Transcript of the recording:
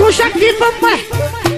Puxa aqui, papai.